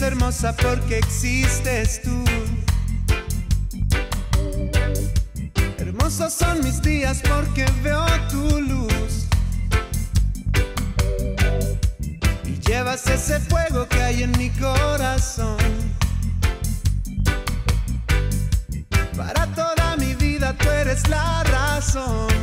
hermosa porque existes tú. Hermosos son mis días porque veo tu luz. Y llevas ese fuego que hay en mi corazón. Para toda mi vida tú eres la razón.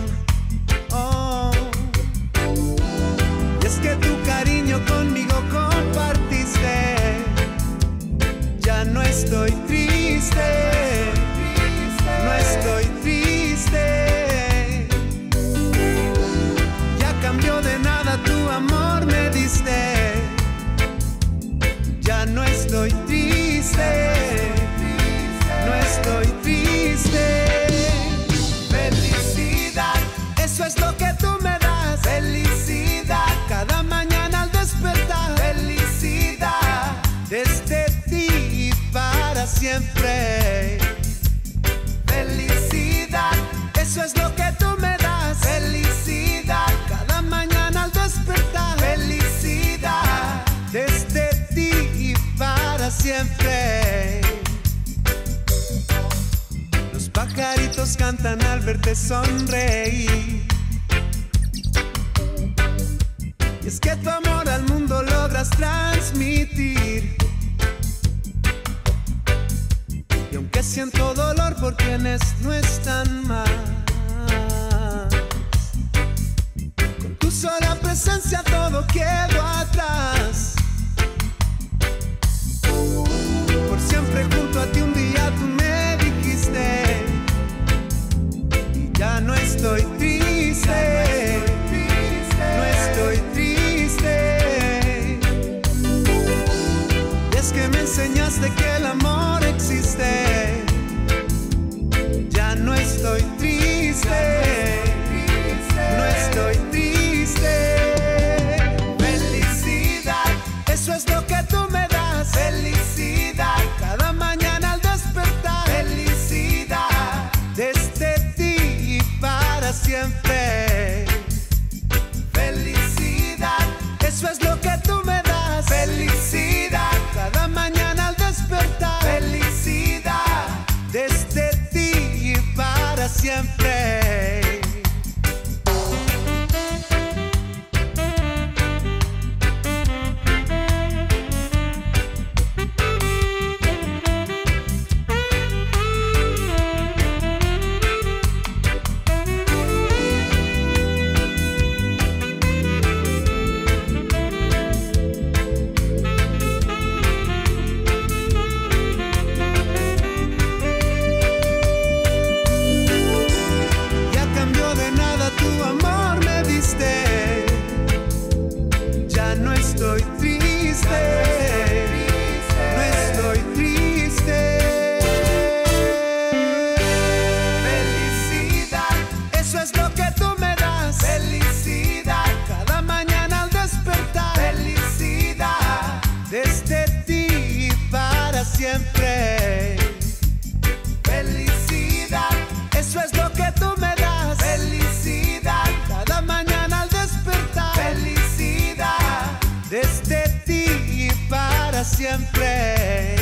Felicidad, eso es lo que tú me das. Felicidad, cada mañana al despertar. Felicidad, desde ti y para siempre. Los pajaritos cantan al verte sonreír. Y es que tu amor al mundo logras transmitir. Siento dolor por quienes no están más, con tu sola presencia todo quedó atrás. Por siempre junto a ti un día tú me dijiste y ya no estoy triste. No estoy triste. Y es que me enseñaste que el amor existe. siempre. these days. siempre.